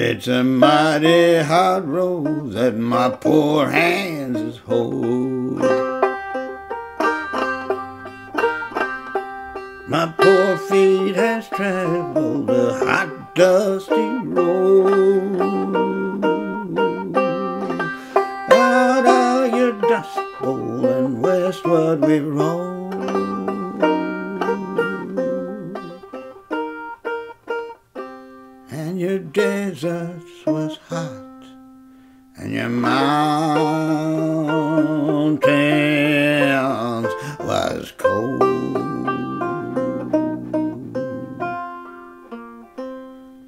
It's a mighty hard road that my poor hands is hold. My poor feet has traveled a hot, dusty road. Your mountains was cold.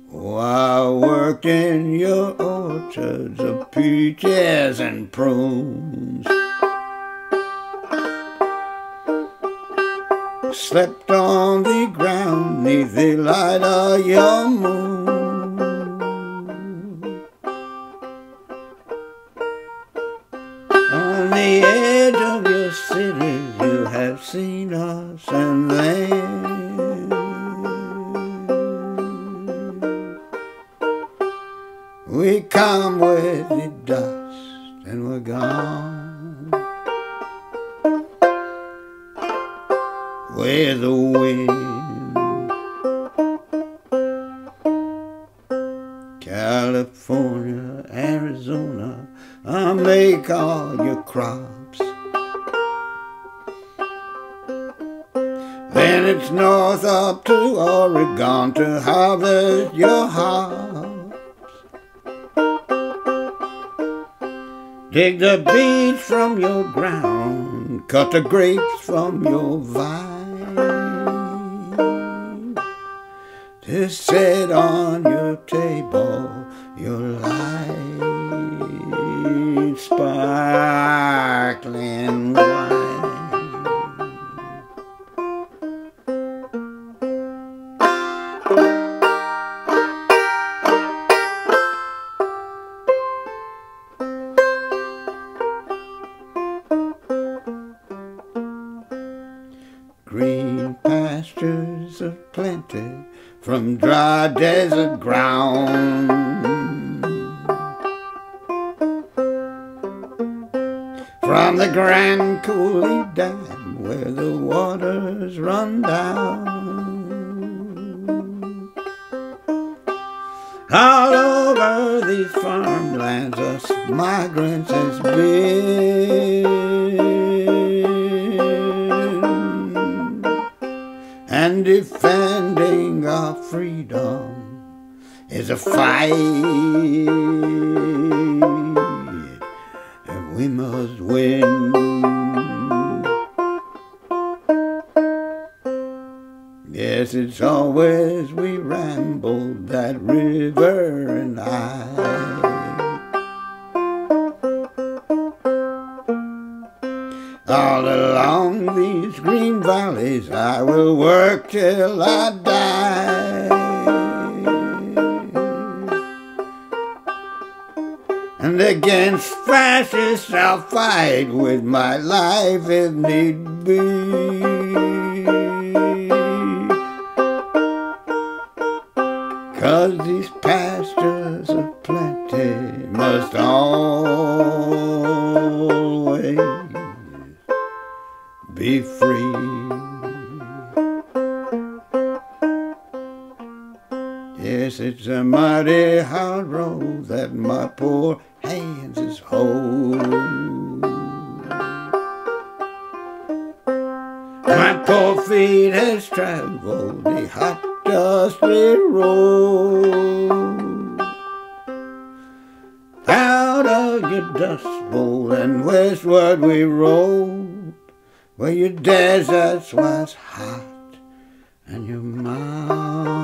While worked in your orchards of peaches and prunes. Slept on the ground neath the light of your moon. We come with the dust and we're gone with the wind. California, Arizona, I make all your crops. Then it's north up to Oregon to harvest your hops. Dig the beets from your ground, cut the grapes from your vine. To set on your table your light sparkling plenty from dry desert ground. From the Grand Coulee Dam where the waters run down. All over these farmlands us migrants has been freedom is a fight and we must win. Yes, it's always we ramble that river and I. All along these green valleys I will work till I die. Against fascists I'll fight with my life if need be. Cause these pastures of plenty must always be free. Yes, it's a mighty hard road that my poor hands is hold. My poor feet has traveled the hot dusty road. Out of your dust bowl and westward we rode, where your deserts was hot and your mountains